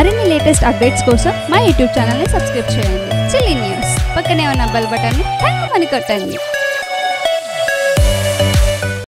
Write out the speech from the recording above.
మరిన్ని latest updates కోసం మా యూట్యూబ్ ఛానల్ని సబ్స్క్రైబ్ చేయండి. Chilli News. పక్కనే ఉన్న బెల్ బటన్ని టంగ్ అని కొట్టండి.